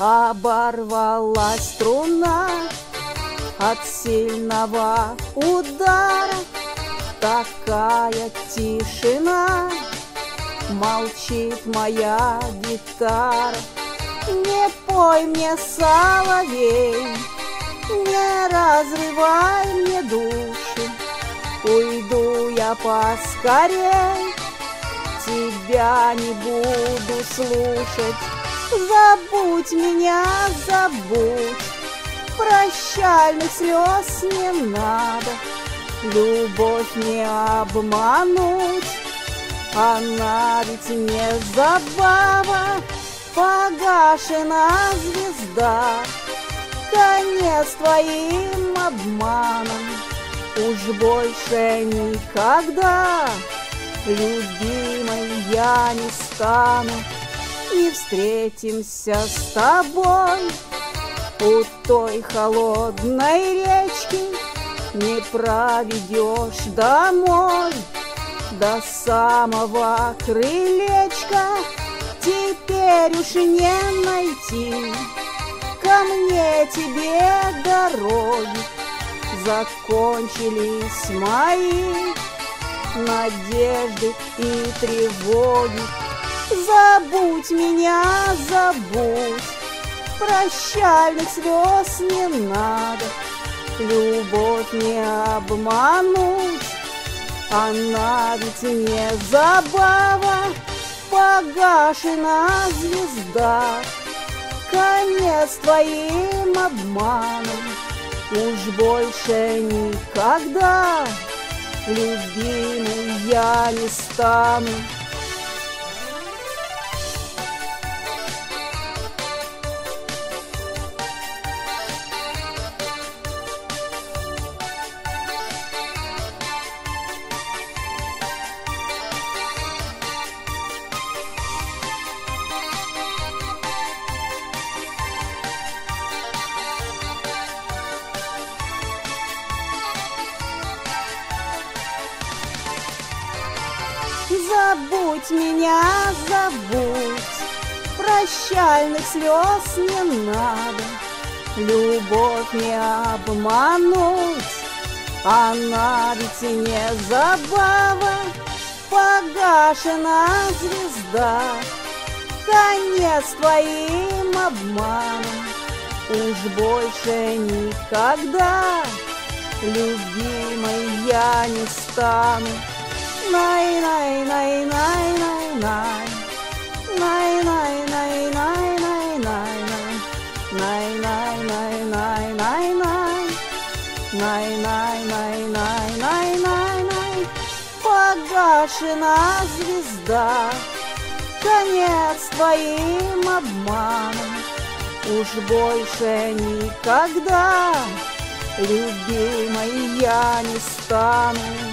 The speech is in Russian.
Оборвалась струна от сильного удара. Такая тишина, молчит моя гитара. Не пой мне, соловей, не разрывай мне души. Уйду я поскорей, тебя не буду слушать Забудь меня, забудь, прощальных слез не надо, Любовь не обмануть, она ведь не забава, Погашена звезда, конец твоим обманом, Уж больше никогда, любимой, я не стану и встретимся с тобой У той холодной речки. Не проведешь домой До самого крылечка. Теперь уж не найти Ко мне тебе дороги. Закончились мои Надежды и тревоги Забудь меня, забудь, Прощальных слез не надо, Любовь не обмануть, Она ведь не забава, Погашена звезда, Конец твоим обманом, Уж больше никогда, Любимый я не стану. Забудь меня, забудь, Прощальных слез не надо, Любовь не обмануть, Она ведь не забава, Погашена звезда, Конец твоим обманом, Уж больше никогда, Любимой я не стану. Погашена звезда, конец твоим обманом. Уж больше никогда, любимой, я не стану.